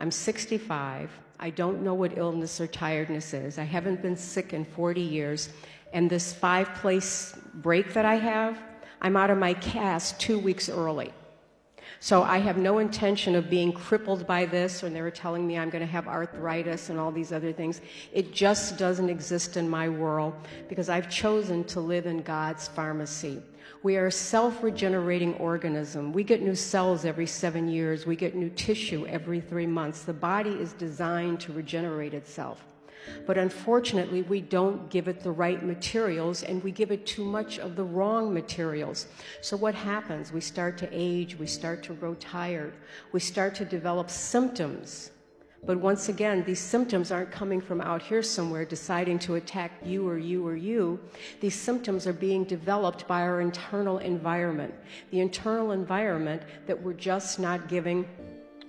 I'm 65. I don't know what illness or tiredness is. I haven't been sick in 40 years. And this five place break that I have, I'm out of my cast two weeks early. So I have no intention of being crippled by this, and they were telling me I'm going to have arthritis and all these other things. It just doesn't exist in my world because I've chosen to live in God's pharmacy. We are a self regenerating organism. We get new cells every seven years, we get new tissue every three months. The body is designed to regenerate itself. But unfortunately, we don't give it the right materials and we give it too much of the wrong materials. So, what happens? We start to age, we start to grow tired, we start to develop symptoms. But once again, these symptoms aren't coming from out here somewhere deciding to attack you or you or you. These symptoms are being developed by our internal environment. The internal environment that we're just not giving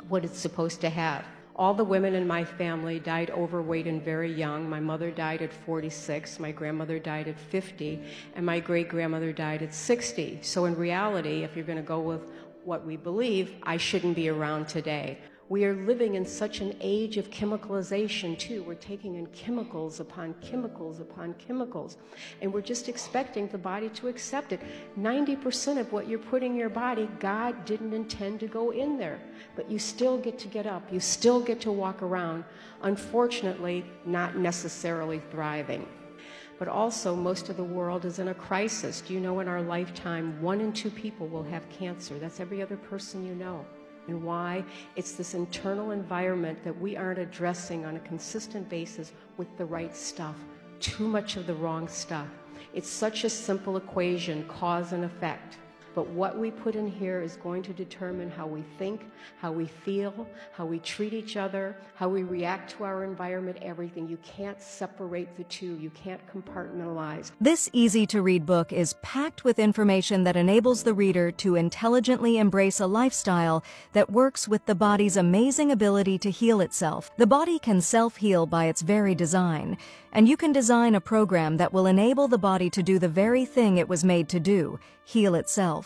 what it's supposed to have. All the women in my family died overweight and very young. My mother died at 46, my grandmother died at 50, and my great grandmother died at 60. So, in reality, if you're going to go with what we believe, I shouldn't be around today. We are living in such an age of chemicalization, too. We're taking in chemicals upon chemicals upon chemicals, and we're just expecting the body to accept it. 90% of what you're putting in your body, God didn't intend to go in there, but you still get to get up, you still get to walk around, unfortunately, not necessarily thriving but also most of the world is in a crisis. Do you know in our lifetime, one in two people will have cancer? That's every other person you know and why it's this internal environment that we aren't addressing on a consistent basis with the right stuff. Too much of the wrong stuff. It's such a simple equation cause and effect. But what we put in here is going to determine how we think, how we feel, how we treat each other, how we react to our environment, everything. You can't separate the two. You can't compartmentalize. This easy to read book is packed with information that enables the reader to intelligently embrace a lifestyle that works with the body's amazing ability to heal itself. The body can self heal by its very design, and you can design a program that will enable the body to do the very thing it was made to do heal itself.